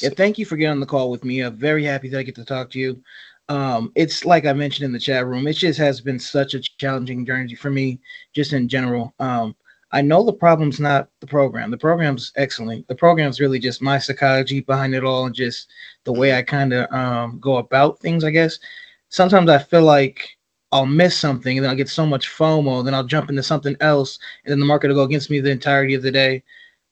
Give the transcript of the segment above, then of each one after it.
Yeah, thank you for getting on the call with me. I'm very happy that I get to talk to you. Um, it's like I mentioned in the chat room, it just has been such a challenging journey for me, just in general. Um, I know the problem's not the program. The program's excellent. The program's really just my psychology behind it all and just the way I kind of um, go about things, I guess. Sometimes I feel like I'll miss something and then I'll get so much FOMO, then I'll jump into something else and then the market will go against me the entirety of the day.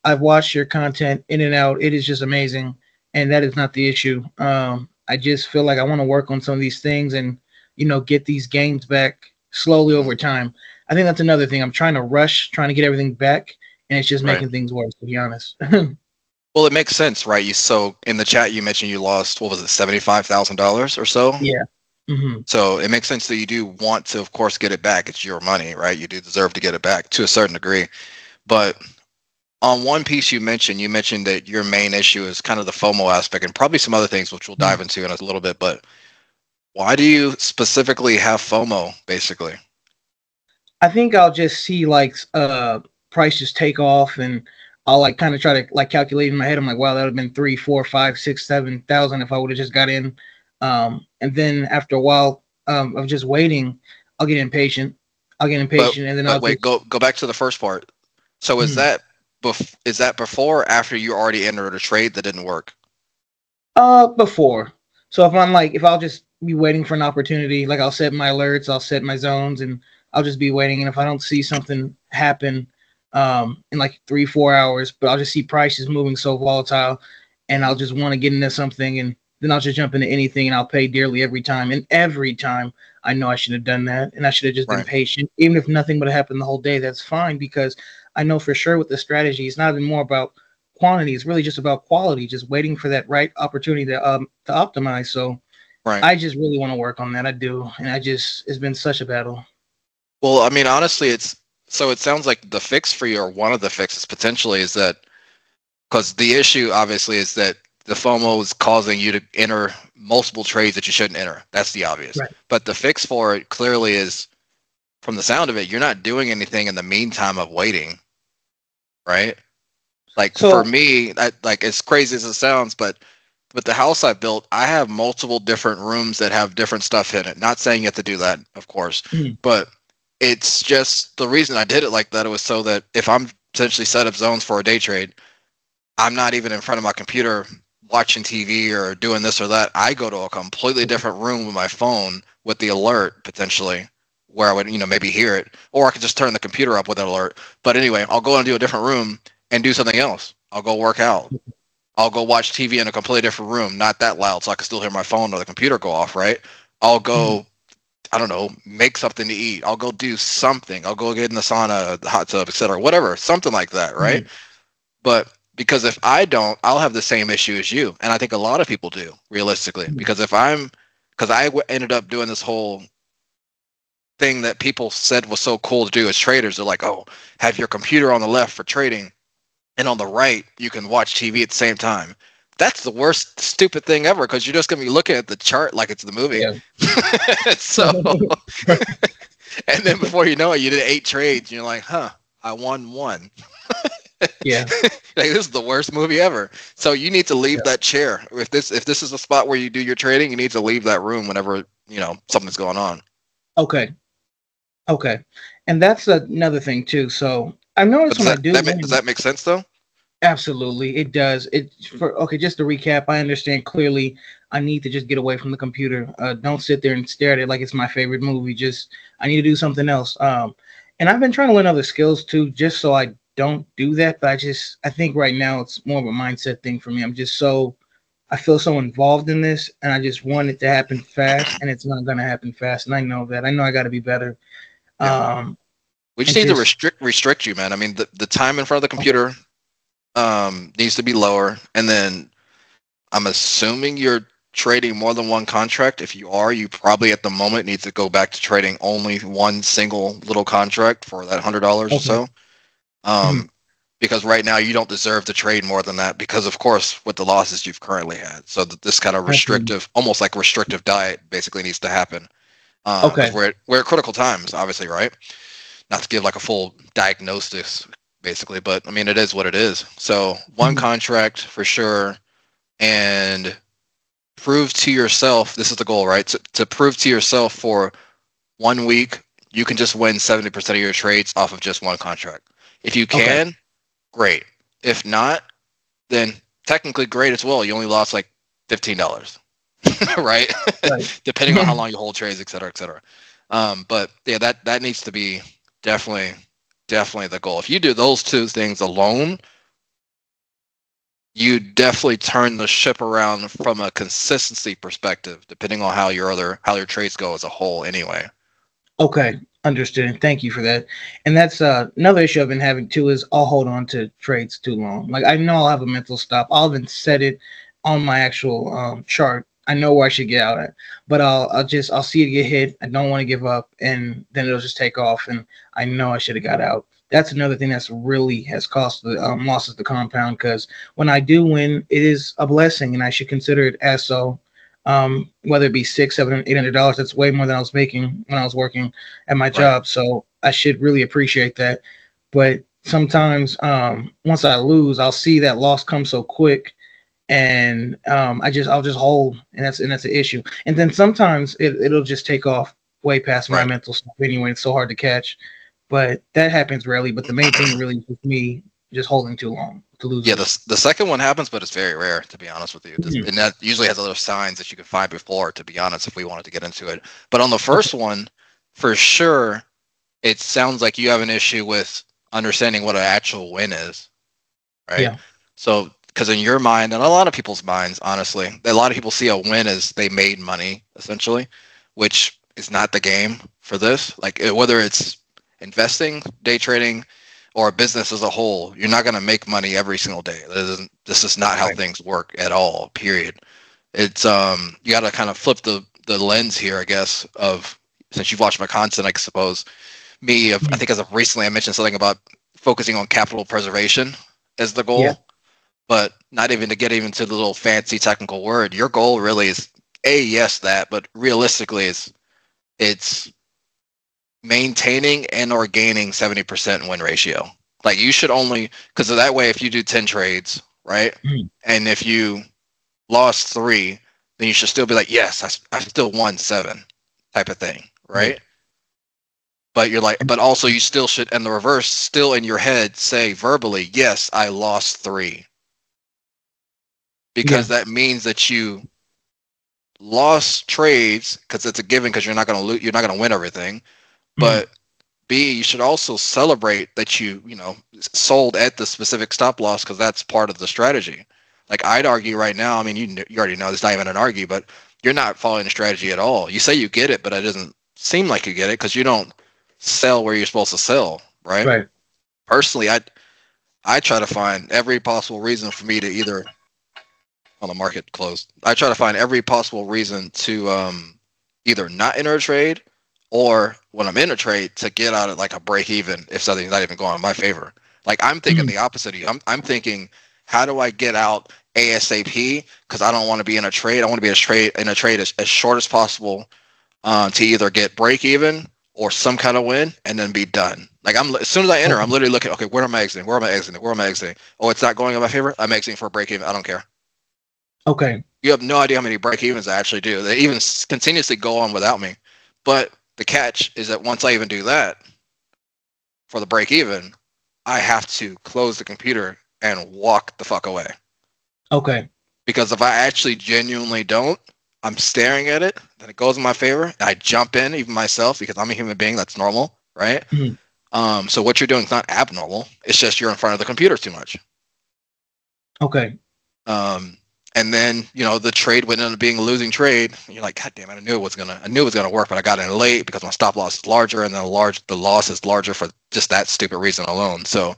I've watched your content in and out. It is just amazing. And that is not the issue. Um, I just feel like I want to work on some of these things and, you know, get these games back slowly over time. I think that's another thing. I'm trying to rush, trying to get everything back, and it's just making things worse, to be honest. well, it makes sense, right? You so in the chat you mentioned you lost what was it, seventy five thousand dollars or so? Yeah. Mm-hmm. So it makes sense that you do want to, of course, get it back. It's your money, right? You do deserve to get it back to a certain degree. But on one piece you mentioned, you mentioned that your main issue is kind of the FOMO aspect and probably some other things, which we'll dive into in a little bit. But why do you specifically have FOMO, basically? I think I'll just see like uh prices take off and I'll like kind of try to like calculate in my head. I'm like, wow, that would have been three, four, five, six, seven thousand if I would have just got in. Um, and then after a while um, of just waiting, I'll get impatient. I'll get impatient, but, and then I'll wait. Just... Go go back to the first part. So is hmm that bef- is that before or after you already entered a trade that didn't work? Uh, before. So if I'm like, if I'll just be waiting for an opportunity, like I'll set my alerts, I'll set my zones, and I'll just be waiting. And if I don't see something happen um, in like three, four hours, but I'll just see prices moving so volatile, and I'll just want to get into something, and then I'll just jump into anything, and I'll pay dearly every time. And every time I know I should have done that, and I should have just right. been patient. Even if nothing would have happened the whole day, that's fine because I know for sure with the strategy, it's not even more about quantity; it's really just about quality. Just waiting for that right opportunity to um to optimize. So. Right. I just really want to work on that. I do, and I just it's been such a battle. Well, I mean, honestly, it's so it sounds like the fix for you, or one of the fixes potentially, is that because the issue obviously is that the FOMO is causing you to enter multiple trades that you shouldn't enter. That's the obvious. Right. But the fix for it clearly is, from the sound of it, you're not doing anything in the meantime of waiting, right? Like so, for me, I, like as crazy as it sounds, but with the house I built, I have multiple different rooms that have different stuff in it. Not saying you have to do that, of course, mm-hmm. but it's just the reason I did it like that. It was so that if I'm essentially set up zones for a day trade, I'm not even in front of my computer watching TV or doing this or that. I go to a completely different room with my phone with the alert potentially where I would, you know, maybe hear it, or I could just turn the computer up with an alert. But anyway, I'll go into a different room and do something else. I'll go work out. I'll go watch TV in a completely different room, not that loud, so I can still hear my phone or the computer go off. Right? I'll go I don't know, make something to eat. I'll go do something. I'll go get in the sauna, the hot tub, etc. Whatever, something like that, right? Mm-hmm. But because if I don't, I'll have the same issue as you, and I think a lot of people do, realistically. Mm-hmm. Because if I'm, because I w- ended up doing this whole thing that people said was so cool to do as traders. They're like, oh, have your computer on the left for trading, and on the right you can watch TV at the same time that's the worst stupid thing ever because you're just gonna be looking at the chart like it's the movie. Yeah. so, and then before you know it, you did eight trades. And you're like, huh, I won one. yeah, like this is the worst movie ever. So you need to leave yeah. that chair. If this if this is a spot where you do your trading, you need to leave that room whenever you know something's going on. Okay. Okay, and that's another thing too. So I've noticed when that, I do. That does that make sense though? Absolutely, it does. It for okay. Just to recap, I understand clearly. I need to just get away from the computer. Uh, don't sit there and stare at it like it's my favorite movie. Just I need to do something else. Um, and I've been trying to learn other skills too, just so I don't do that. But I just I think right now it's more of a mindset thing for me. I'm just so I feel so involved in this, and I just want it to happen fast, and it's not gonna happen fast. And I know that. I know I got to be better. Um, we just need to restrict restrict you, man. I mean, the, the time in front of the computer, um, needs to be lower. And then I'm assuming you're trading more than one contract. If you are, you probably at the moment need to go back to trading only one single little contract for that hundred dollars okay. or so. Um, mm-hmm. Because right now you don't deserve to trade more than that because, of course, with the losses you've currently had. So that this kind of restrictive, almost like restrictive diet, basically needs to happen. Um, okay. We're at, we're at critical times, obviously, right? Not to give like a full diagnosis basically. But I mean, it is what it is. So one mm-hmm. contract for sure. and prove to yourself this is the goal, right? To, to prove to yourself for one week you can just win 70% of your trades off of just one contract. If you can, okay. great. If not, then technically great as well. You only lost like $15, right? right. Depending on how long you hold trades, et cetera, et cetera. Um, but yeah, that, that needs to be definitely, definitely the goal. If you do those two things alone, you definitely turn the ship around from a consistency perspective, depending on how your other how your trades go as a whole. Anyway. Okay, understood. Thank you for that. And that's uh, another issue I've been having too is I'll hold on to trades too long. Like I know I'll have a mental stop. I'll even set it on my actual um, chart. I know where I should get out at, but I'll I'll just I'll see it get hit. I don't want to give up, and then it'll just take off. And I know I should have got out that's another thing that's really has cost the um, losses the compound because when I do win, it is a blessing, and I should consider it as so. Um, whether it be six, seven, eight hundred dollars, that's way more than I was making when I was working at my right. job. So I should really appreciate that. But sometimes, um, once I lose, I'll see that loss come so quick, and um, I just I'll just hold, and that's and that's an issue. And then sometimes it, it'll just take off way past my right. mental stuff anyway. It's so hard to catch but that happens rarely. But the main thing really is me just holding too long to lose. Yeah, the, the second one happens, but it's very rare to be honest with you. Mm-hmm. And that usually has other signs that you can find before. To be honest, if we wanted to get into it, but on the first one, for sure, it sounds like you have an issue with understanding what an actual win is, right? Yeah. So, because in your mind, and a lot of people's minds, honestly, a lot of people see a win as they made money essentially, which is not the game for this. Like whether it's investing, day trading, or a business as a whole, you're not going to make money every single day. This, this is not how right. things work at all. Period. It's um you got to kind of flip the the lens here, I guess, of since you've watched my content, I suppose. Me, mm-hmm. I think as of recently, I mentioned something about focusing on capital preservation as the goal, yeah. But not even to get even to the little fancy technical word. Your goal really is a yes that, but realistically, is it's maintaining and or gaining 70% win ratio. Like you should only because that way if you do 10 trades, right? Mm-hmm. And if you lost three, then you should still be like, yes, I, I still won seven type of thing, right? Mm-hmm. But you're like, but also you still should, and the reverse, still in your head, say verbally, yes, I lost three. Because yeah. that means that you lost trades because it's a given because you're not going to lose, you're not going to win everything mm-hmm. but B, you should also celebrate that you, you know, sold at the specific stop loss because that's part of the strategy. Like I'd argue right now, I mean, you you already know it's not even an argue, but you're not following the strategy at all. You say you get it, but it doesn't seem like you get it because you don't sell where you're supposed to sell, right? Right. Personally, I I try to find every possible reason for me to either on the market closed. I try to find every possible reason to um, either not enter a trade or when I'm in a trade to get out at like a break even if something's not even going in my favor. Like I'm thinking mm-hmm. the opposite of you. I'm I'm thinking how do I get out ASAP because I don't want to be in a trade. I want to be a trade in a trade as, as short as possible uh, to either get break even or some kind of win and then be done. Like I'm as soon as I enter, I'm literally looking. Okay, where am I exiting? Where am I exiting? Where am I exiting? Oh, it's not going in my favor. I'm exiting for a break even. I don't care. Okay. You have no idea how many break evens I actually do. They even continuously go on without me. But the catch is that once I even do that for the break even, I have to close the computer and walk the fuck away. Okay. Because if I actually genuinely don't, I'm staring at it, then it goes in my favor. I jump in, even myself, because I'm a human being. That's normal, right? Mm-hmm. Um, so what you're doing is not abnormal. It's just you're in front of the computer too much. Okay. Um, and then you know the trade would end up being a losing trade. You're like, God damn it! I knew it was gonna, I knew it was gonna work, but I got in late because my stop loss is larger, and then the large, the loss is larger for just that stupid reason alone. So,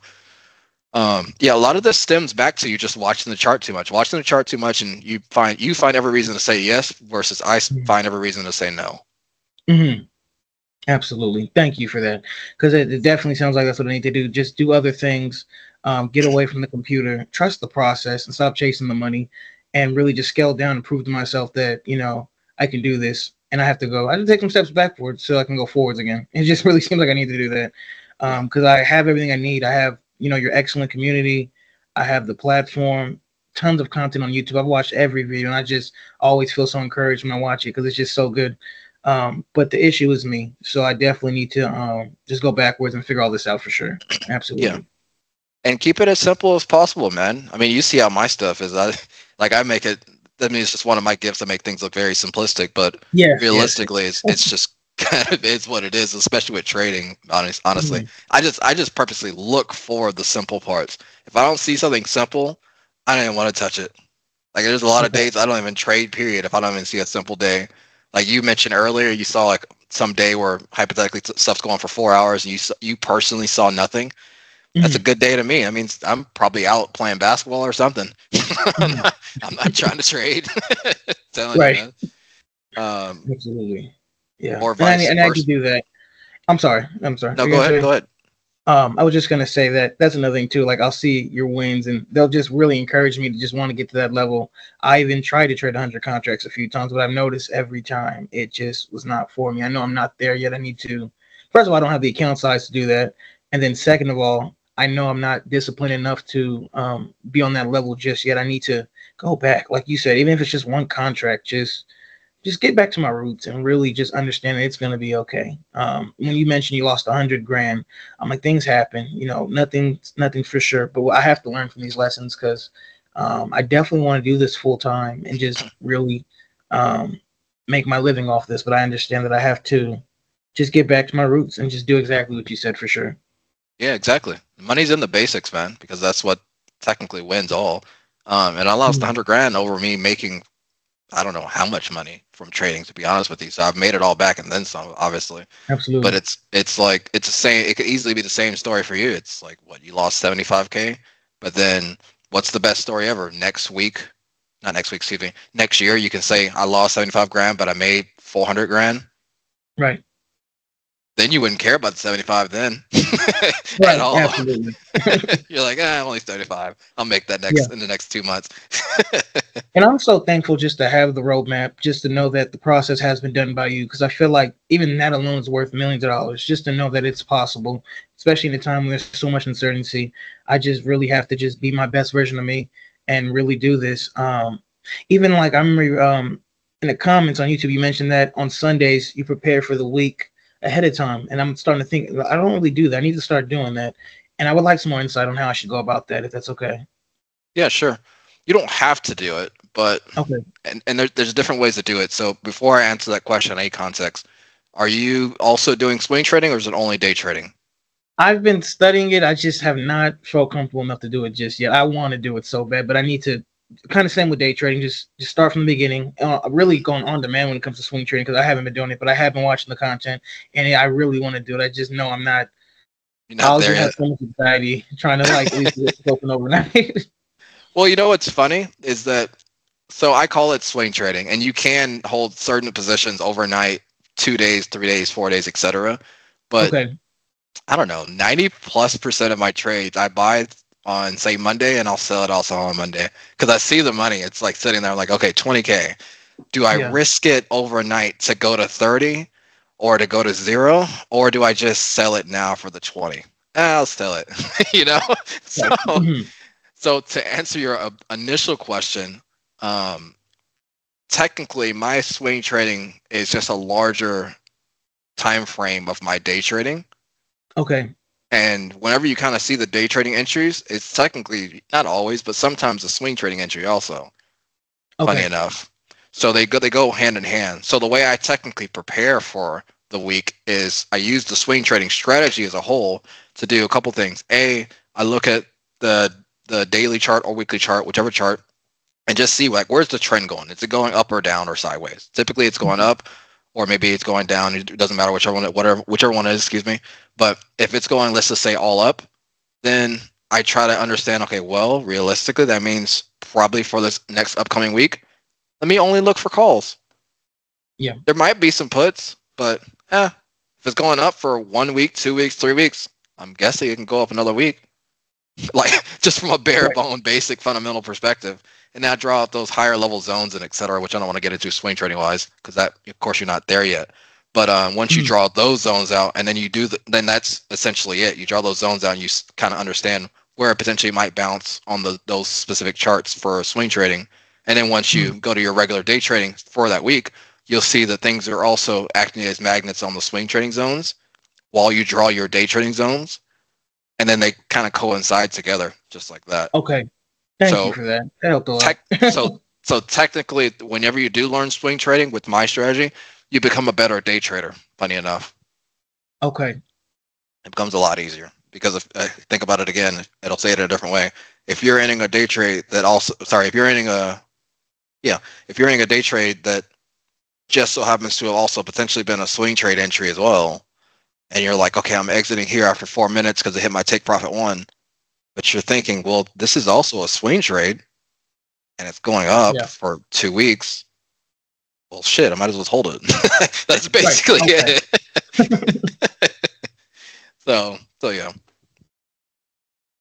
um, yeah, a lot of this stems back to you just watching the chart too much, watching the chart too much, and you find you find every reason to say yes versus I mm-hmm. find every reason to say no. Mm-hmm. Absolutely, thank you for that because it, it definitely sounds like that's what I need to do. Just do other things. Um, get away from the computer, trust the process, and stop chasing the money and really just scale down and prove to myself that you know I can do this and I have to go. I have to take some steps backwards so I can go forwards again. It just really seems like I need to do that because um, I have everything I need. I have you know your excellent community. I have the platform tons of content on YouTube. I've watched every video, and I just always feel so encouraged when I watch it because it's just so good. Um, but the issue is me, so I definitely need to um, just go backwards and figure all this out for sure. Absolutely. Yeah. And keep it as simple as possible, man. I mean, you see how my stuff is. I like I make it. I mean, it's just one of my gifts to make things look very simplistic, but yeah, realistically, yes. it's it's just kind of is what it is, especially with trading. Honest, honestly, mm-hmm. I just I just purposely look for the simple parts. If I don't see something simple, I don't even want to touch it. Like there's a lot of days I don't even trade. Period. If I don't even see a simple day, like you mentioned earlier, you saw like some day where hypothetically stuff's going for four hours, and you you personally saw nothing. That's a mm-hmm. good day to me. I mean, I'm probably out playing basketball or something. I'm, not, I'm, not, trying to trade. right. Um, Absolutely. Yeah. Or vice and, I, and I can do that. I'm sorry. I'm sorry. No, go ahead. Say? Go ahead. Um, I was just gonna say that that's another thing too. Like I'll see your wins, and they'll just really encourage me to just want to get to that level. I even tried to trade 100 contracts a few times, but I've noticed every time it just was not for me. I know I'm not there yet. I need to. First of all, I don't have the account size to do that, and then second of all, I know I'm not disciplined enough to um, be on that level just yet. I need to go back, like you said, even if it's just one contract, just just get back to my roots and really just understand that it's going to be okay. Um, when you mentioned you lost a hundred grand, I'm like things happen. You know, nothing, nothing for sure. But I have to learn from these lessons because um, I definitely want to do this full time and just really um, make my living off this. But I understand that I have to just get back to my roots and just do exactly what you said for sure. Yeah, exactly. Money's in the basics, man, because that's what technically wins all. Um, and I lost mm-hmm. hundred grand over me making I don't know how much money from trading to be honest with you. So I've made it all back and then some, obviously. Absolutely. But it's it's like it's the same. It could easily be the same story for you. It's like what you lost seventy five k, but then what's the best story ever? Next week, not next week, excuse me. Next year, you can say I lost seventy five grand, but I made four hundred grand. Right then you wouldn't care about the 75 then right, at all. Absolutely. You're like, ah, I'm only 35. I'll make that next yeah. in the next two months. and I'm so thankful just to have the roadmap, just to know that the process has been done by you, because I feel like even that alone is worth millions of dollars. Just to know that it's possible, especially in a time when there's so much uncertainty. I just really have to just be my best version of me and really do this. Um, even like I remember um, in the comments on YouTube, you mentioned that on Sundays you prepare for the week ahead of time. And I'm starting to think I don't really do that. I need to start doing that. And I would like some more insight on how I should go about that, if that's okay. Yeah, sure. You don't have to do it, but okay. And and there, there's different ways to do it. So before I answer that question, a context, are you also doing swing trading, or is it only day trading? I've been studying it. I just have not felt comfortable enough to do it just yet. I want to do it so bad, but I need to kind of same with day trading. Just just start from the beginning. Uh, really going on demand when it comes to swing trading because I haven't been doing it, but I have been watching the content, and I really want to do it. I just know I'm not. You're not there yet. anxiety trying to like open overnight. well, you know what's funny is that so I call it swing trading, and you can hold certain positions overnight, two days, three days, four days, etc. But okay. I don't know, ninety plus percent of my trades I buy on say Monday, and I'll sell it also on Monday because I see the money. It's like sitting there, like okay, 20k. Do I yeah. risk it overnight to go to 30, or to go to zero, or do I just sell it now for the 20? I'll sell it. you know. so, mm-hmm. so to answer your uh, initial question, um, technically my swing trading is just a larger time frame of my day trading. Okay. And whenever you kind of see the day trading entries, it's technically not always, but sometimes a swing trading entry also. Okay. Funny enough. So they go they go hand in hand. So the way I technically prepare for the week is I use the swing trading strategy as a whole to do a couple things. A, I look at the the daily chart or weekly chart, whichever chart, and just see like where's the trend going? Is it going up or down or sideways? Typically it's going mm-hmm. up or maybe it's going down. It doesn't matter whichever one, whatever, whichever one is. Excuse me. But if it's going, let's just say all up, then I try to understand. Okay, well, realistically, that means probably for this next upcoming week, let me only look for calls. Yeah, there might be some puts, but eh, if it's going up for one week, two weeks, three weeks, I'm guessing it can go up another week. like just from a bare right. bone, basic fundamental perspective and now draw out those higher level zones and et cetera, which I don't want to get into swing trading wise because that, of course, you're not there yet. But um, once you hmm. draw those zones out, and then you do, the, then that's essentially it. You draw those zones out, and you kind of understand where it potentially might bounce on the those specific charts for swing trading. And then once you Mhm. go to your regular day trading for that week, you'll see that things are also acting as magnets on the swing trading zones while you draw your day trading zones. And then they kind of coincide together just like that. Okay. Thank So, you for that. That helped a lot. Tech, so so technically whenever you do learn swing trading with my strategy, you become a better day trader, funny enough. okay. it becomes a lot easier because if uh, think about it again it'll say it in a different way if you're entering a day trade that also sorry if you're entering a yeah if you're entering a day trade that just so happens to have also potentially been a swing trade entry as well and you're like okay i'm exiting here after four minutes because it hit my take profit one but you're thinking well this is also a swing trade and it's going up Yeah. for two weeks. Well shit i might as well hold it. That's basically okay. it. So so yeah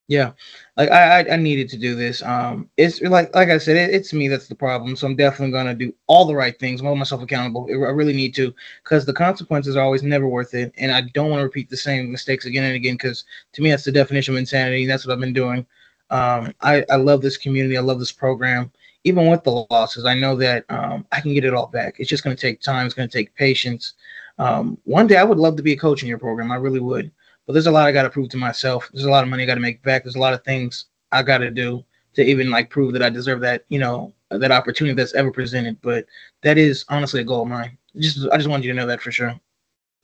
Yeah, like I, I I needed to do this. Um, it's like like I said, it, it's me that's the problem. So I'm definitely gonna do all the right things, hold myself accountable. I really need to, because the consequences are always never worth it, and I don't want to repeat the same mistakes again and again. Because to me, that's the definition of insanity. That's what I've been doing. Um, I I love this community. I love this program. Even with the losses, I know that um, I can get it all back. It's just gonna take time. It's gonna take patience. Um, one day I would love to be a coach in your program. I really would but there's a lot I got to prove to myself. There's a lot of money I got to make back. There's a lot of things I got to do to even like prove that I deserve that, you know, that opportunity that's ever presented. But that is honestly a goal of mine. Just I just wanted you to know that for sure.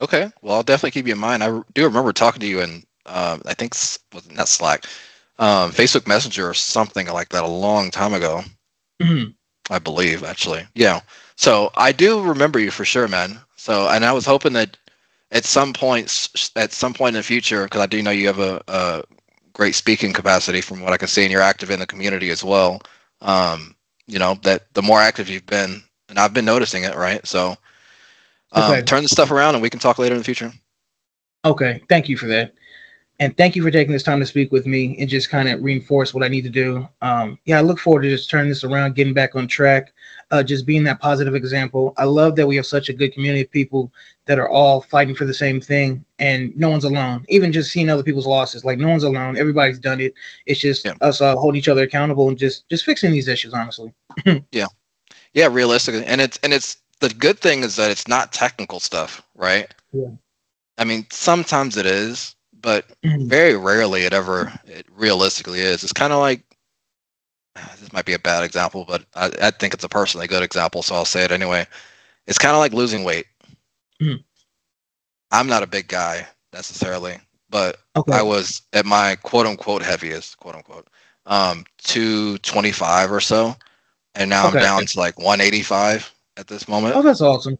Okay, well, I'll definitely keep you in mind. I do remember talking to you in, um, I think, was not that Slack, um, Facebook Messenger or something like that a long time ago. Mhm. I believe, actually. Yeah. So I do remember you for sure, man. So, and I was hoping that at some point, s- at some point in the future, because I do know you have a, a great speaking capacity from what I can see, and you're active in the community as well. Um, you know that the more active you've been, and I've been noticing it, right? So, um, Okay. turn the stuff around, and we can talk later in the future. Okay, thank you for that. And thank you for taking this time to speak with me and just kind of reinforce what I need to do. Um, yeah, I look forward to just turning this around, getting back on track, uh, just being that positive example. I love that we have such a good community of people that are all fighting for the same thing and no one's alone. Even just seeing other people's losses, like no one's alone. Everybody's done it. It's just Yeah. us uh, holding each other accountable and just just fixing these issues, honestly. Yeah, Yeah, realistically, and it's and it's the good thing is that it's not technical stuff, right? Yeah. I mean, sometimes it is, but Mhm. very rarely it ever it realistically is. It's kind of like this might be a bad example, but I, I think it's a personally good example, so I'll say it anyway. It's kind of like losing weight. Mhm. I'm not a big guy necessarily, but Okay. I was at my quote unquote heaviest, quote unquote, um, 225 or so. And now Okay. I'm down to like 185 at this moment. oh, that's awesome.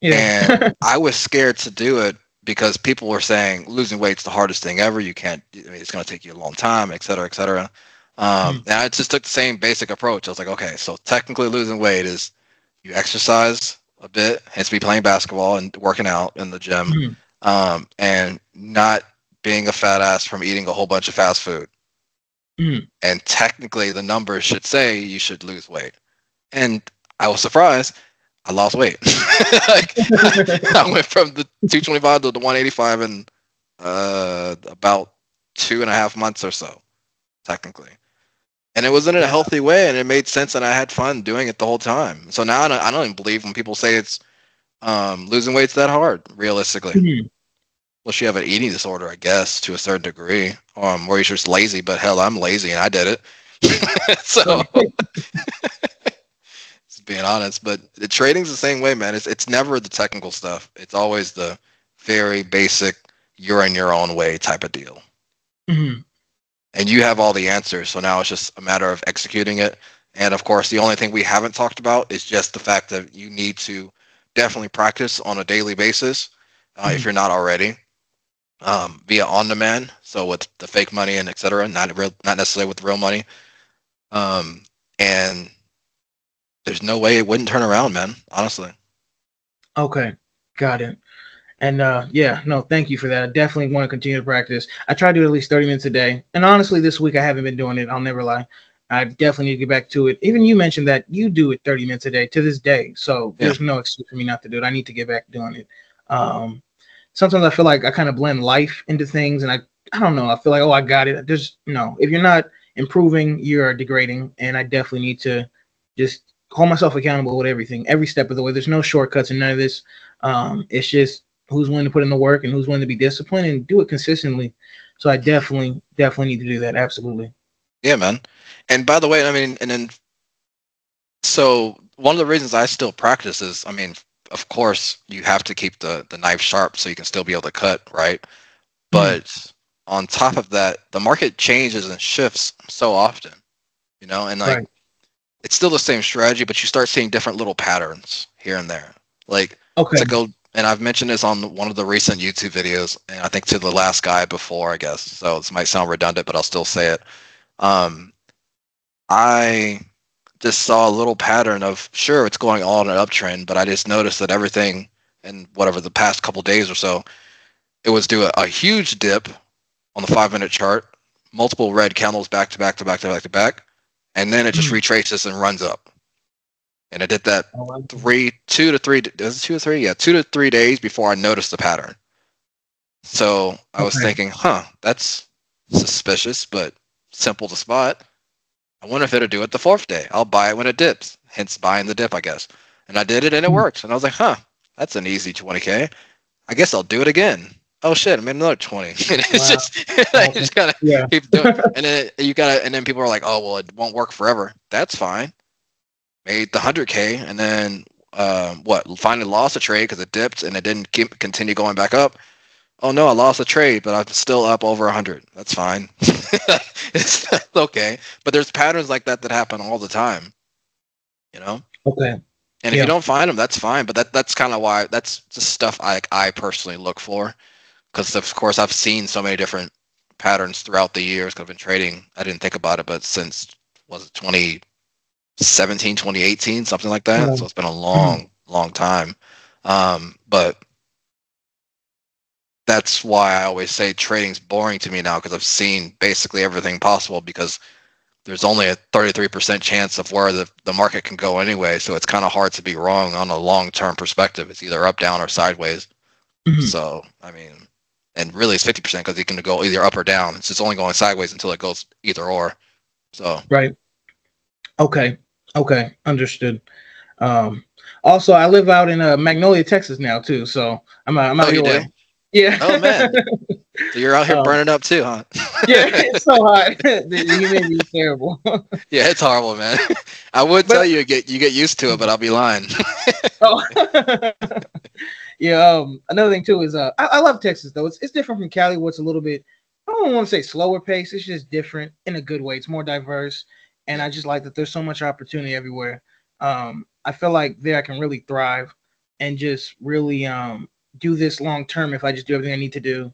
Yeah. And I was scared to do it because people were saying losing weight's the hardest thing ever. You can't, I mean, it's going to take you a long time, et cetera, et cetera. Um, And I just took the same basic approach. I was like, okay, so technically losing weight is you exercise a bit, hence me playing basketball and working out in the gym, Mhm. um, and not being a fat ass from eating a whole bunch of fast food. Mhm. And technically, the numbers should say you should lose weight. And I was surprised. I lost weight. like, I went from the 225 to the 185 in uh, about two and a half months or so, technically. And it was in a healthy way, and it made sense, and I had fun doing it the whole time. So now I don't, I don't even believe when people say it's um, losing weight's that hard, realistically. Mhm. Unless you have an eating disorder, I guess, to a certain degree, um, or you're just lazy. But hell, I'm lazy, and I did it. so, being honest, but the trading's the same way, man. It's it's never the technical stuff. It's always the very basic, you're in your own way type of deal. Mhm. And you have all the answers, so now it's just a matter of executing it. And of course, the only thing we haven't talked about is just the fact that you need to definitely practice on a daily basis uh, if Mhm. you're not already um, via on demand. So with the fake money and et cetera, not real, not necessarily with real money. Um, and there's no way it wouldn't turn around, man. Honestly. Okay, got it. And uh, yeah, no, thank you for that. I definitely want to continue to practice. I try to do at least 30 minutes a day. And honestly, this week I haven't been doing it. I'll never lie. I definitely need to get back to it. Even you mentioned that you do it 30 minutes a day to this day. So Yeah. there's no excuse for me not to do it. I need to get back to doing it. Um, sometimes I feel like I kind of blend life into things and I I don't know. I feel like oh I got it. There's no if you're not improving, you're degrading, and I definitely need to just hold myself accountable with everything, every step of the way. There's no shortcuts in none of this. Um, it's just who's willing to put in the work and who's willing to be disciplined and do it consistently. So I definitely, definitely need to do that. Absolutely. Yeah, man. And by the way, I mean, and then, so one of the reasons I still practice is, I mean, of course, you have to keep the the knife sharp so you can still be able to cut, right? Mm-hmm. But mm. on top of that, the market changes and shifts so often, you know, and like right. It's still the same strategy, but you start seeing different little patterns here and there. Like okay. to go and I've mentioned this on one of the recent YouTube videos, and I think to the last guy before, I guess. So this might sound redundant, but I'll still say it. Um, I just saw a little pattern of sure it's going all in an uptrend, but I just noticed that everything in whatever the past couple days or so, it was do a, a huge dip on the five minute chart, multiple red candles back to back to back to back to back, and then it just mm-hmm. retraces and runs up and I did that oh, three, two to three. Was it two to three? Yeah, two to three days before I noticed the pattern. So I was okay. thinking, huh, that's suspicious, but simple to spot. I wonder if it'll do it the fourth day. I'll buy it when it dips. Hence buying the dip, I guess. And I did it and it hmm. worked. And I was like, huh, that's an easy 20K. I guess I'll do it again. Oh shit, I made another 20. it's wow. just, I just gotta yeah. keep doing it. And then you gotta, and then people are like, oh, well, it won't work forever. That's fine made the 100K, and then uh, what? Finally lost a trade because it dipped and it didn't keep, continue going back up. Oh no, I lost a trade, but I'm still up over 100. That's fine. it's okay. But there's patterns like that that happen all the time. You know. Okay. And if yeah. you don't find them, that's fine. But that that's kind of why that's just stuff I I personally look for, because of course I've seen so many different patterns throughout the years. Cause I've been trading. I didn't think about it, but since was it 20 17, 2018, something like that. Yeah. So it's been a long, long time. Um, but that's why I always say trading's boring to me now because I've seen basically everything possible because there's only a 33% chance of where the, the market can go anyway. So it's kind of hard to be wrong on a long term perspective. It's either up, down, or sideways. Mm-hmm. So, I mean, and really it's 50% because it can go either up or down. It's just only going sideways until it goes either or. So, right. Okay. Okay, understood. Um, also, I live out in uh, Magnolia, Texas now too, so I'm, uh, I'm out oh, here. Yeah. Oh man. so you're out here um, burning up too, huh? yeah, it's so hot. the humidity is terrible. yeah, it's horrible, man. I would but, tell you get you get used to it, but I'll be lying. oh. Yeah. Um. Another thing too is uh, I, I love Texas though. It's it's different from Cali, where it's a little bit. I don't want to say slower pace. It's just different in a good way. It's more diverse and I just like that there's so much opportunity everywhere. Um, I feel like there I can really thrive and just really um, do this long term if I just do everything I need to do.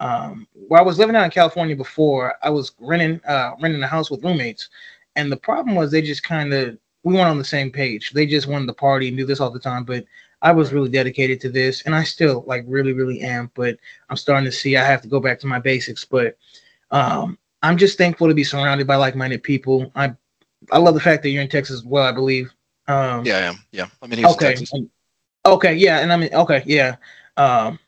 Um, where I was living out in California before, I was renting uh, renting a house with roommates, and the problem was they just kind of we weren't on the same page. They just wanted to party and do this all the time, but I was really dedicated to this, and I still like really really am. But I'm starting to see I have to go back to my basics. But um, I'm just thankful to be surrounded by like-minded people. I I love the fact that you're in Texas as well. I believe. Um, yeah, I am. Yeah, I mean, okay, okay, yeah, and I mean, okay, yeah. Um,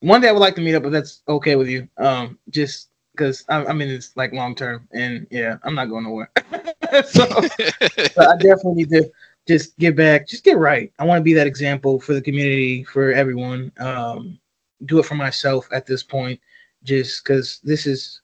one day I would like to meet up, but that's okay with you. Um, just because I'm, I'm in this like long term, and yeah, I'm not going nowhere. so, so I definitely need to just get back, just get right. I want to be that example for the community, for everyone. Um, do it for myself at this point, just because this is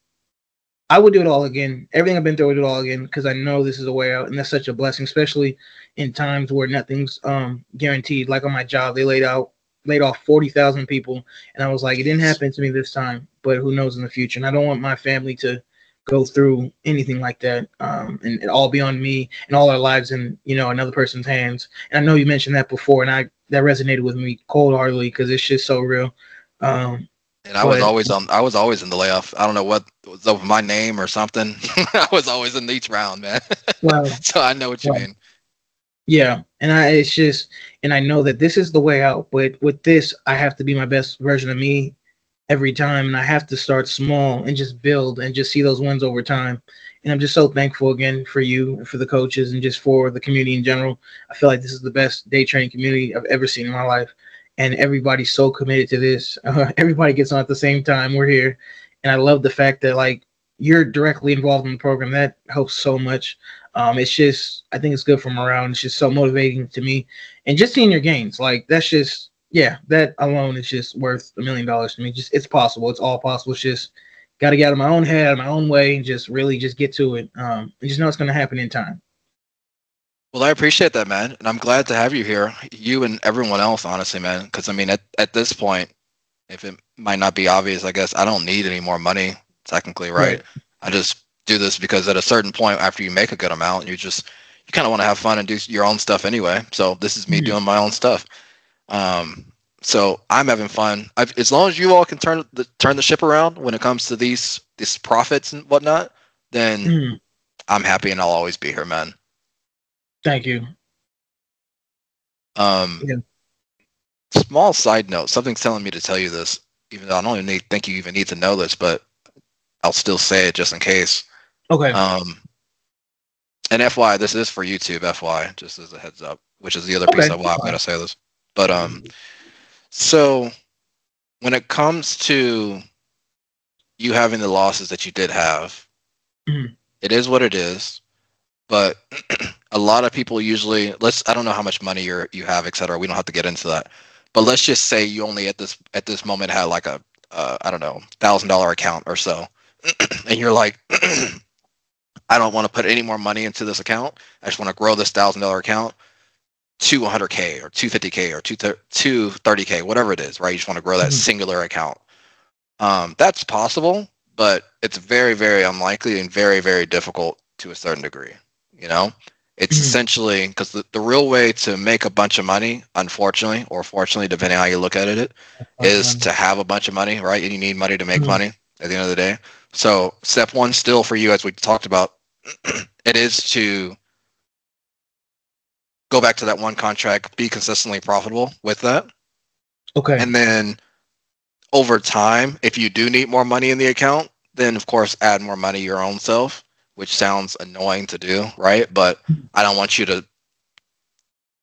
I would do it all again. Everything I've been through, I would do it all again because I know this is a way out, and that's such a blessing, especially in times where nothing's um guaranteed. Like on my job, they laid out laid off forty thousand people, and I was like, it didn't happen to me this time, but who knows in the future? And I don't want my family to go through anything like that, um, and it all be on me and all our lives in you know another person's hands. And I know you mentioned that before, and I that resonated with me cold heartedly because it's just so real. Um, and I was always on. I was always in the layoff. I don't know what was over my name or something. I was always in each round, man. Wow. so I know what you mean. Yeah, and I it's just, and I know that this is the way out. But with this, I have to be my best version of me every time, and I have to start small and just build and just see those wins over time. And I'm just so thankful again for you, for the coaches, and just for the community in general. I feel like this is the best day trading community I've ever seen in my life and everybody's so committed to this. Uh, everybody gets on at the same time. We're here, and I love the fact that like you're directly involved in the program. That helps so much. Um, it's just I think it's good for morale. And it's just so motivating to me, and just seeing your gains like that's just yeah, that alone is just worth a million dollars to me. Just it's possible. It's all possible. It's just got to get out of my own head, out of my own way, and just really just get to it. Um, and just know it's going to happen in time. Well, I appreciate that, man, and I'm glad to have you here, you and everyone else, honestly, man. Because I mean, at at this point, if it might not be obvious, I guess I don't need any more money. Technically, right? right. I just do this because at a certain point, after you make a good amount, you just you kind of want to have fun and do your own stuff anyway. So this is me mm-hmm. doing my own stuff. Um, so I'm having fun. I've, as long as you all can turn the turn the ship around when it comes to these these profits and whatnot, then mm. I'm happy and I'll always be here, man. Thank you. Um, yeah. small side note. Something's telling me to tell you this, even though I don't even need, think you even need to know this, but I'll still say it just in case. Okay. Um, and FY, this is for YouTube. FY, just as a heads up, which is the other piece of why I'm gonna say this. But um, so when it comes to you having the losses that you did have, mm-hmm. it is what it is. But a lot of people usually let's I don't know how much money you're you have, etc. We don't have to get into that. But let's just say you only at this at this moment had like a uh, I don't know thousand dollar account or so, and you're like, I don't want to put any more money into this account. I just want to grow this thousand dollar account. 200k or 250k or 230k, whatever it is, right? You just want to grow that mm-hmm. singular account. Um, that's possible, but it's very, very unlikely and very, very difficult to a certain degree. You know, it's mm-hmm. essentially because the, the real way to make a bunch of money, unfortunately, or fortunately, depending how you look at it, is to have a bunch of money, right? And you need money to make mm-hmm. money at the end of the day. So, step one, still for you, as we talked about, it is to go back to that one contract, be consistently profitable with that. Okay. And then over time, if you do need more money in the account, then of course add more money your own self, which sounds annoying to do, right? But I don't want you to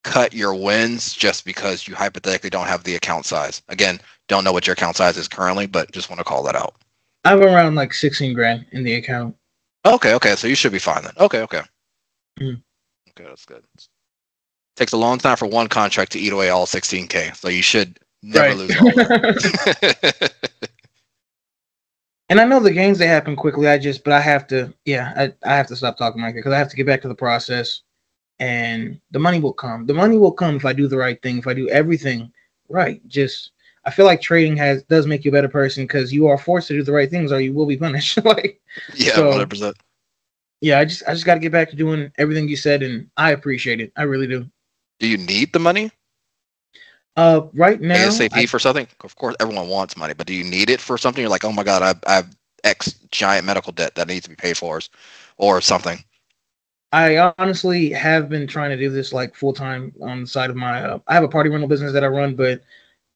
cut your wins just because you hypothetically don't have the account size. Again, don't know what your account size is currently, but just want to call that out. I have around like 16 grand in the account. Okay, okay. So you should be fine then. Okay, okay. Mm. Okay, that's good takes a long time for one contract to eat away all 16k. So you should never right. lose all and I know the games they happen quickly. I just, but I have to, yeah, I, I have to stop talking like that because I have to get back to the process, and the money will come. The money will come if I do the right thing. If I do everything right, just I feel like trading has does make you a better person because you are forced to do the right things or you will be punished. like yeah, 100%. Yeah, I just I just got to get back to doing everything you said, and I appreciate it. I really do. Do you need the money? Uh, right now, ASAP I, for something. Of course, everyone wants money, but do you need it for something? You're like, oh my god, I, I have X giant medical debt that needs to be paid for, or something. I honestly have been trying to do this like full time on the side of my. Uh, I have a party rental business that I run, but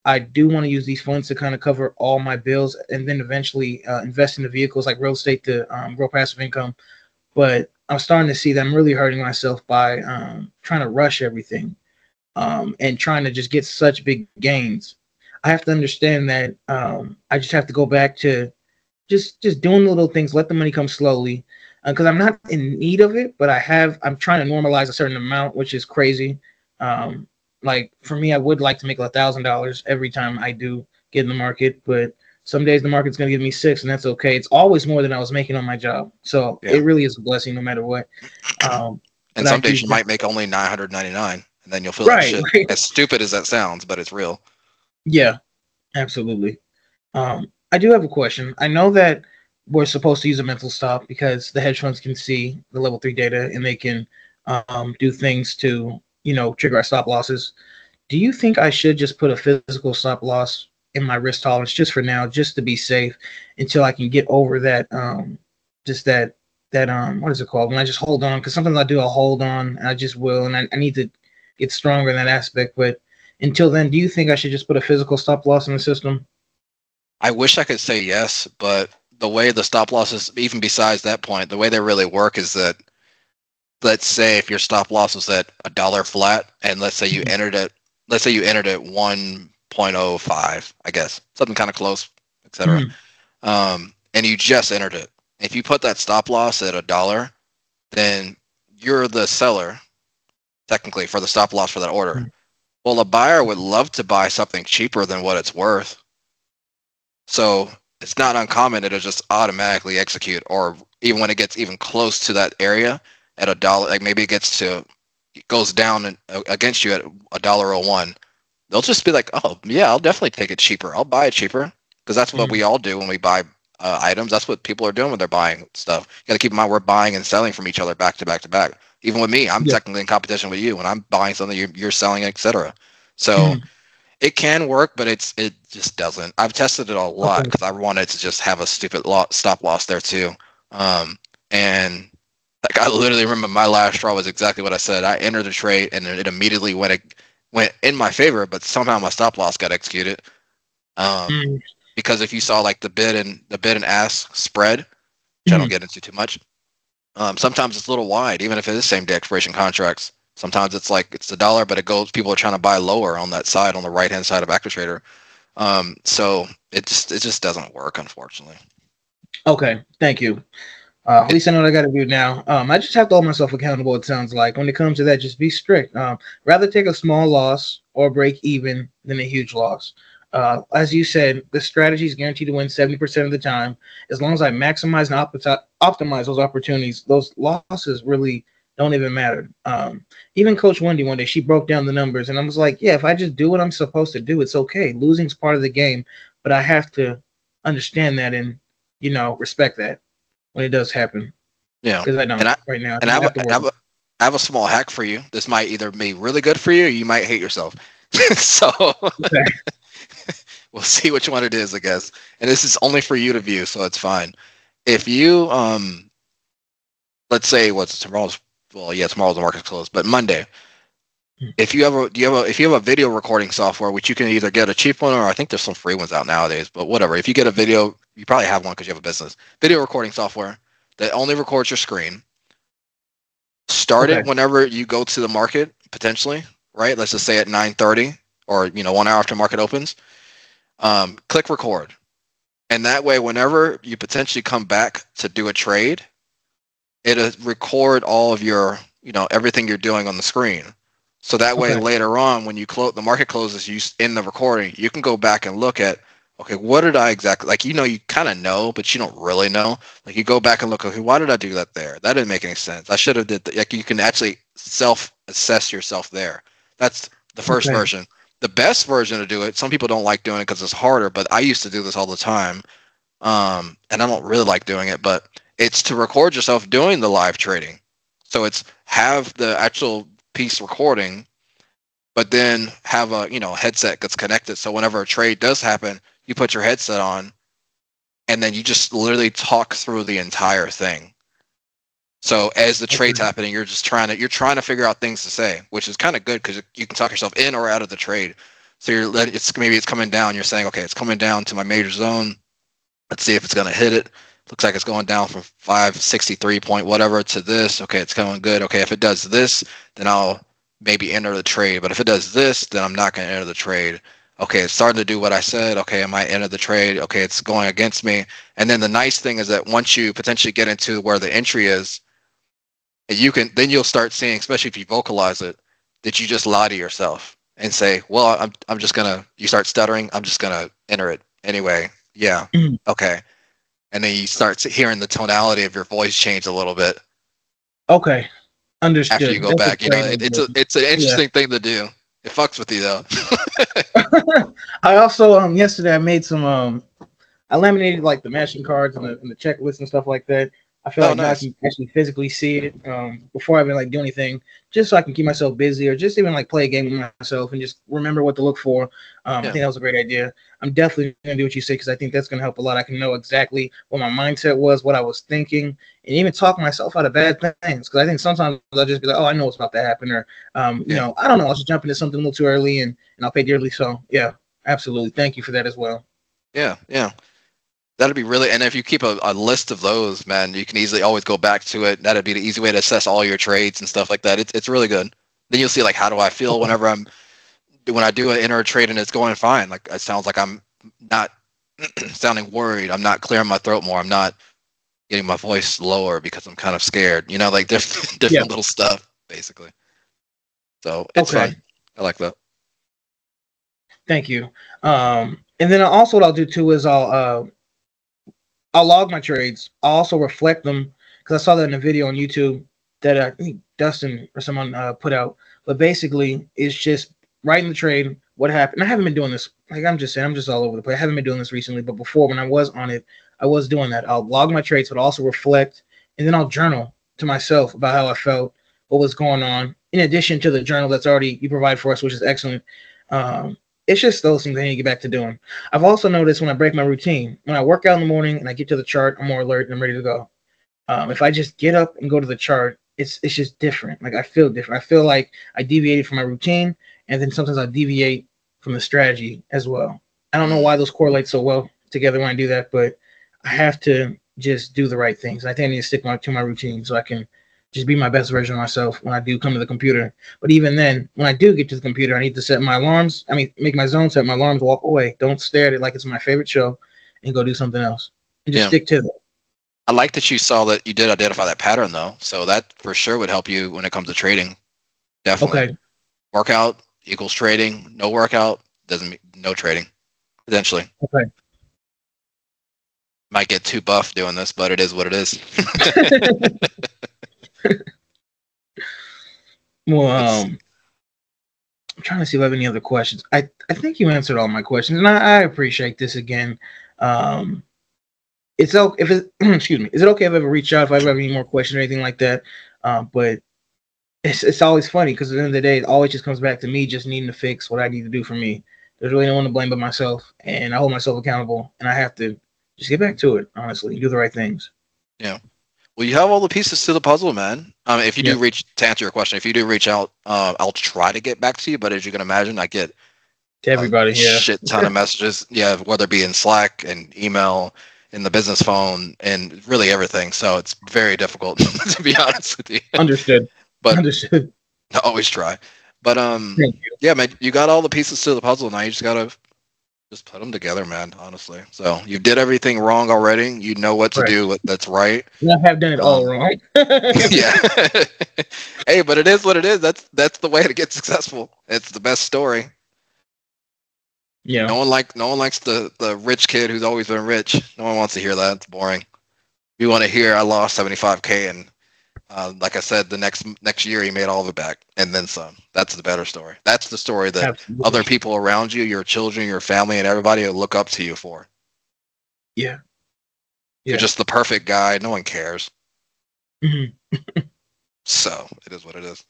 I do want to use these funds to kind of cover all my bills, and then eventually uh, invest in the vehicles like real estate to um, grow passive income. But I'm starting to see that I'm really hurting myself by um, trying to rush everything um, and trying to just get such big gains. I have to understand that um, I just have to go back to just just doing little things. Let the money come slowly, because uh, I'm not in need of it, but I have. I'm trying to normalize a certain amount, which is crazy. Um, like for me, I would like to make a thousand dollars every time I do get in the market, but some days the market's going to give me six, and that's okay. It's always more than I was making on my job, so yeah. it really is a blessing no matter what. Um, and some days you might make only nine hundred ninety nine, and then you'll feel right, like shit. Right. As stupid as that sounds, but it's real. Yeah, absolutely. Um, I do have a question. I know that we're supposed to use a mental stop because the hedge funds can see the level three data and they can um, do things to you know trigger our stop losses. Do you think I should just put a physical stop loss in my risk tolerance just for now, just to be safe until I can get over that um just that that um what is it called? When I just hold on, because sometimes I do I'll hold on, and I just will, and I, I need to get stronger in that aspect. But until then, do you think I should just put a physical stop loss in the system? I wish I could say yes, but the way the stop losses, even besides that point, the way they really work is that let's say if your stop loss was at a dollar flat, and let's say you mm-hmm. entered it, let's say you entered at one 0.05, I guess, something kind of close, etc. Mm-hmm. Um, and you just entered it. If you put that stop loss at a dollar, then you're the seller, technically, for the stop loss for that order. Mm-hmm. Well, a buyer would love to buy something cheaper than what it's worth. So it's not uncommon It'll just automatically execute, or even when it gets even close to that area at a dollar, like maybe it gets to it goes down and, uh, against you at a dollar oh one, they'll just be like, oh yeah, I'll definitely take it cheaper. I'll buy it cheaper because that's what mm-hmm. we all do when we buy uh, items. That's what people are doing when they're buying stuff. You got to keep in mind we're buying and selling from each other back to back to back. Even with me, I'm yeah. technically in competition with you. When I'm buying something, you're, you're selling, etc. So mm-hmm. it can work, but it's it just doesn't. I've tested it a lot because okay. I wanted to just have a stupid lo- stop loss there too. Um, and like I literally remember my last straw was exactly what I said. I entered the trade and it immediately went it went in my favor, but somehow my stop loss got executed. Um, mm because if you saw like the bid and the bid and ask spread, which mm-hmm. I don't mm-hmm. get into too much, um, sometimes it's a little wide, even if it is same day expiration contracts. Sometimes it's like it's a dollar, but it goes. People are trying to buy lower on that side, on the right hand side of Active Trader. Um, so it just it just doesn't work, unfortunately. Okay, thank you. Uh, at least I know what I got to do now. Um, I just have to hold myself accountable. It sounds like when it comes to that, just be strict. Um, rather take a small loss or break even than a huge loss. Uh, as you said, the strategy is guaranteed to win 70% of the time. As long as I maximize and op- optimize those opportunities, those losses really don't even matter. Um, even Coach Wendy one day, she broke down the numbers, and I was like, yeah, if I just do what I'm supposed to do, it's okay. Losing's part of the game, but I have to understand that and, you know, respect that when it does happen. Yeah. Because I don't I, right now. And I have, I, have a, I have a small hack for you. This might either be really good for you or you might hate yourself. so. We'll see which one it is, I guess. And this is only for you to view, so it's fine. If you um let's say what's tomorrow's well, yeah, tomorrow's the market's closed, but Monday. Hmm. If you have a you have a if you have a video recording software, which you can either get a cheap one or I think there's some free ones out nowadays, but whatever. If you get a video, you probably have one because you have a business. Video recording software that only records your screen. Start okay. it whenever you go to the market, potentially, right? Let's just say at 9:30 or you know one hour after market opens um, click record. And that way, whenever you potentially come back to do a trade, it'll record all of your, you know, everything you're doing on the screen. So that way, okay. later on, when you close, the market closes, you in the recording, you can go back and look at, okay, what did I exactly like? You know, you kind of know, but you don't really know. Like you go back and look, okay, why did I do that there? That didn't make any sense. I should have did that. Like you can actually self assess yourself there. That's the first okay. version the best version to do it. Some people don't like doing it because it's harder, but I used to do this all the time, um, and I don't really like doing it. But it's to record yourself doing the live trading. So it's have the actual piece recording, but then have a you know headset that's connected. So whenever a trade does happen, you put your headset on, and then you just literally talk through the entire thing. So as the trade's happening, you're just trying to you're trying to figure out things to say, which is kind of good because you can talk yourself in or out of the trade. So you're letting it's maybe it's coming down. You're saying, okay, it's coming down to my major zone. Let's see if it's gonna hit it. Looks like it's going down from 563 point whatever to this. Okay, it's going good. Okay, if it does this, then I'll maybe enter the trade. But if it does this, then I'm not gonna enter the trade. Okay, it's starting to do what I said. Okay, am I might enter the trade. Okay, it's going against me. And then the nice thing is that once you potentially get into where the entry is, you can then you'll start seeing, especially if you vocalize it, that you just lie to yourself and say, "Well, I'm I'm just gonna." You start stuttering. I'm just gonna enter it anyway. Yeah. Mm-hmm. Okay. And then you start hearing the tonality of your voice change a little bit. Okay. Understood. After you go That's back, you know, it, it's a it's an interesting yeah. thing to do. It fucks with you though. I also um yesterday I made some um I laminated like the matching cards and the, and the checklist and stuff like that. I feel oh, like nice. I can actually physically see it um, before I even like do anything, just so I can keep myself busy or just even like play a game with myself and just remember what to look for. Um, yeah. I think that was a great idea. I'm definitely gonna do what you say because I think that's gonna help a lot. I can know exactly what my mindset was, what I was thinking, and even talk myself out of bad things. Because I think sometimes I'll just be like, "Oh, I know what's about to happen," or um, yeah. you know, I don't know, I'll just jump into something a little too early and and I'll pay dearly. So yeah, absolutely. Thank you for that as well. Yeah, yeah. That'd be really, and if you keep a, a list of those, man, you can easily always go back to it. That'd be the easy way to assess all your trades and stuff like that. It's it's really good. Then you'll see like how do I feel whenever I'm when I do an enter trade and it's going fine. Like it sounds like I'm not sounding worried. I'm not clearing my throat more. I'm not getting my voice lower because I'm kind of scared. You know, like different different yeah. little stuff, basically. So it's okay. fun. I like that. Thank you. Um, and then also what I'll do too is I'll uh, I'll log my trades. I'll also reflect them because I saw that in a video on YouTube that I think Dustin or someone uh, put out. But basically, it's just writing the trade, what happened. I haven't been doing this. Like I'm just saying, I'm just all over the place. I haven't been doing this recently, but before when I was on it, I was doing that. I'll log my trades, but also reflect, and then I'll journal to myself about how I felt, what was going on. In addition to the journal that's already you provide for us, which is excellent. Um, it's just those things I need to get back to doing. I've also noticed when I break my routine, when I work out in the morning and I get to the chart, I'm more alert and I'm ready to go. Um, if I just get up and go to the chart, it's it's just different. Like I feel different. I feel like I deviated from my routine, and then sometimes I deviate from the strategy as well. I don't know why those correlate so well together when I do that, but I have to just do the right things. I think I need to stick my, to my routine so I can just be my best version of myself when I do come to the computer. But even then, when I do get to the computer, I need to set my alarms. I mean, make my zone set my alarms, walk away. Don't stare at it like it's my favorite show and go do something else. And just yeah. stick to it. I like that you saw that you did identify that pattern though. So that for sure would help you when it comes to trading. Definitely. Okay. Workout equals trading. No workout doesn't mean no trading. Potentially. Okay. Might get too buff doing this, but it is what it is. well, um, I'm trying to see if I have any other questions. I, I think you answered all my questions, and I, I appreciate this again. Um, it's okay if it excuse me is it okay if i ever reach out if i ever have any more questions or anything like that um, but it's it's always funny because at the end of the day it always just comes back to me just needing to fix what i need to do for me there's really no one to blame but myself and i hold myself accountable and i have to just get back to it honestly do the right things yeah well you have all the pieces to the puzzle man um, if you do reach to answer your question if you do reach out uh, i'll try to get back to you but as you can imagine i get to everybody yeah shit ton of messages yeah whether it be in slack and email in the business phone and really everything. So it's very difficult to be honest with you. Understood. But understood. I always try. But um, yeah, man, you got all the pieces to the puzzle now. You just gotta just put them together, man. Honestly, so you did everything wrong already. You know what to right. do. That's right. I have done it um, all wrong. yeah. hey, but it is what it is. That's that's the way to get successful. It's the best story. Yeah. No one like no one likes the the rich kid who's always been rich. No one wants to hear that. It's boring. You want to hear I lost 75k and uh, like I said, the next next year he made all of it back and then some. That's the better story. That's the story that Absolutely. other people around you, your children, your family, and everybody will look up to you for. Yeah. yeah. You're just the perfect guy. No one cares. Mm-hmm. so it is what it is.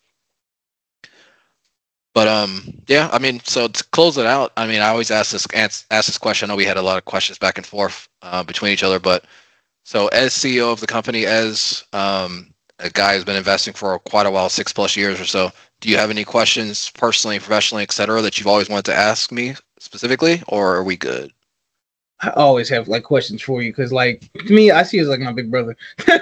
But um, yeah, I mean, so to close it out, I mean, I always ask this ask, ask this question. I know we had a lot of questions back and forth uh, between each other, but so as CEO of the company, as um, a guy who's been investing for quite a while, six plus years or so, do you have any questions personally, professionally, et cetera, that you've always wanted to ask me specifically, or are we good? I always have like questions for you because, like, to me, I see you as like my big brother. so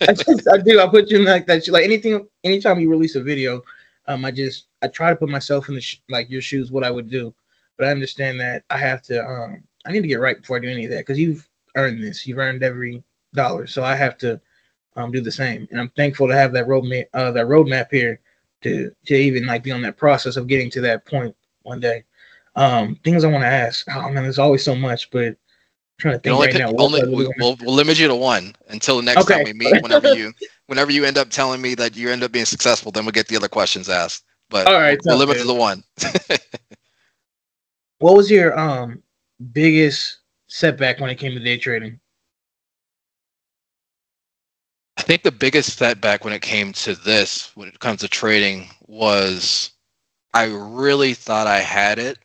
I just, I do, I put you in like that. Like anything, anytime you release a video, um, I just I try to put myself in the sh- like your shoes, what I would do, but I understand that I have to um I need to get right before I do any of that because you've earned this, you've earned every dollar, so I have to um do the same, and I'm thankful to have that roadmap uh that roadmap here to to even like be on that process of getting to that point one day. Um, things I want to ask. Oh man, there's always so much, but I'm trying to think only right pick, now. Only, we, will we'll limit you to one until the next okay. time we meet. Whenever you whenever you end up telling me that you end up being successful, then we'll get the other questions asked. But all right, we'll limit to the one. what was your um biggest setback when it came to day trading? Think the biggest setback when it came to this, when it comes to trading, was I really thought I had it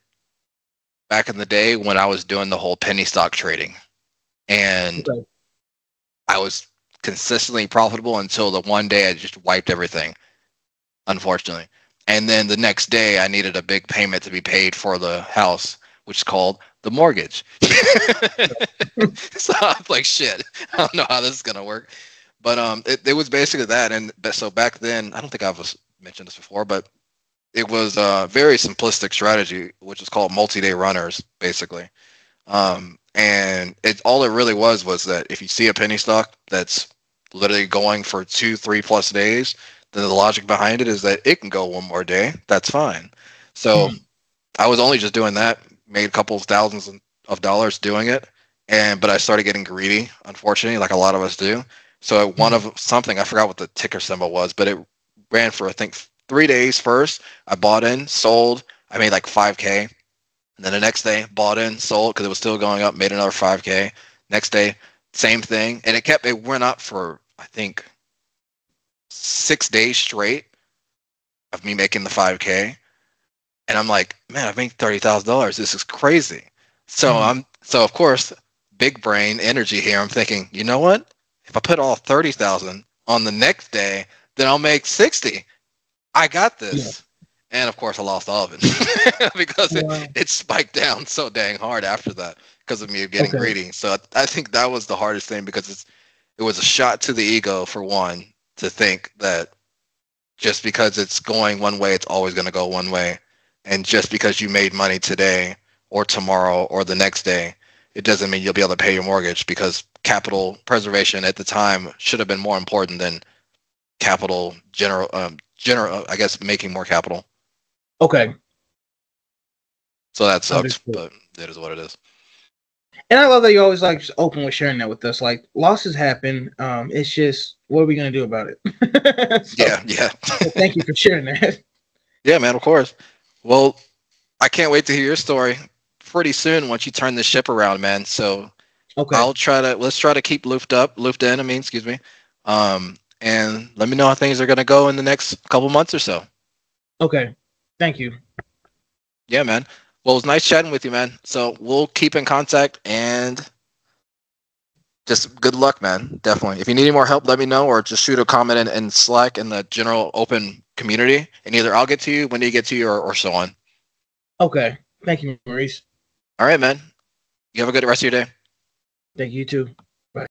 back in the day when I was doing the whole penny stock trading. And okay. I was consistently profitable until the one day I just wiped everything, unfortunately. And then the next day, I needed a big payment to be paid for the house, which is called the mortgage. so I'm like, shit, I don't know how this is gonna work. But um, it, it was basically that. And so back then, I don't think I've mentioned this before, but it was a very simplistic strategy, which is called multi-day runners, basically. Um, and it all it really was was that if you see a penny stock that's literally going for two, three plus days, then the logic behind it is that it can go one more day. That's fine. So Hmm. I was only just doing that, made a couple of thousands of dollars doing it, and but I started getting greedy, unfortunately, like a lot of us do. So one of something I forgot what the ticker symbol was, but it ran for I think three days first. I bought in, sold. I made like 5k. And then the next day, bought in, sold because it was still going up, made another 5k. Next day, same thing, and it kept it went up for I think six days straight of me making the 5k. And I'm like, man, I've made thirty thousand dollars. This is crazy. So Mhm. I'm so of course, big brain energy here. I'm thinking, you know what? If I put all thirty thousand on the next day, then I'll make sixty. I got this. And of course, I lost all of it because it, it spiked down so dang hard after that because of me getting Okay. greedy. So I, I think that was the hardest thing because it's it was a shot to the ego for one to think that just because it's going one way, it's always going to go one way, and just because you made money today or tomorrow or the next day, it doesn't mean you'll be able to pay your mortgage because capital preservation at the time should have been more important than capital general um, general I guess making more capital. Okay. So that sucks, Understood. but it is what it is. And I love that you always like just open with sharing that with us. Like losses happen. Um, it's just what are we gonna do about it? So, Yeah, yeah. so thank you for sharing that. Yeah, man, of course. Well, I can't wait to hear your story pretty soon once you turn the ship around, man. So Okay. I'll try to let's try to keep looped up, looped in. I mean, excuse me. Um, and let me know how things are gonna go in the next couple months or so. Okay. Thank you. Yeah, man. Well, it was nice chatting with you, man. So we'll keep in contact and just good luck, man. Definitely. If you need any more help, let me know or just shoot a comment in, in Slack in the general open community, and either I'll get to you, when do you get to you, or, or so on. Okay. Thank you, Maurice. All right, man. You have a good rest of your day. Thank you too.